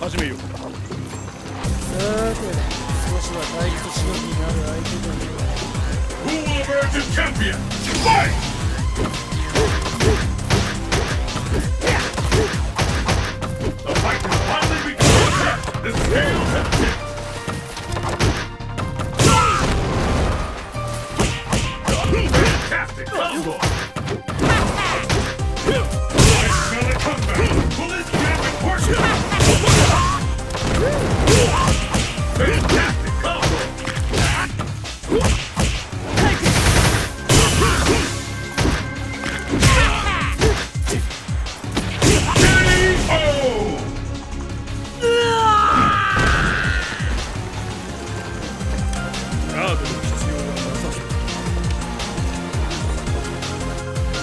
始めよう。すい。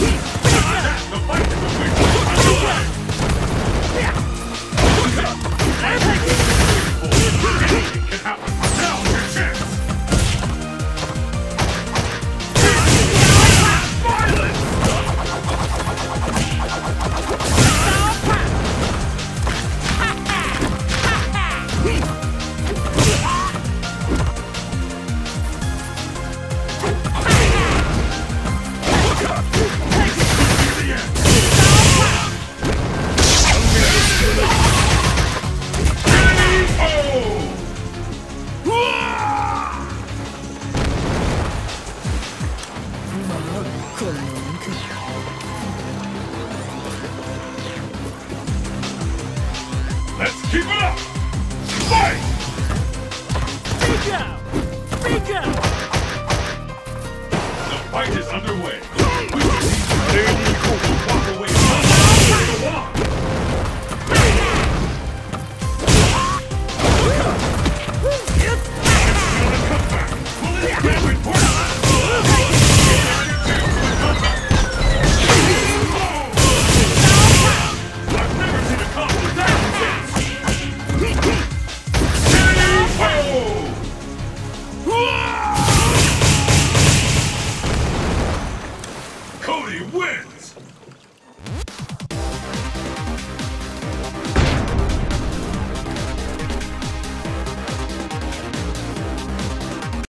Let's go. Let's keep it up! Fight! Speak out! Speak out! The fight is underway.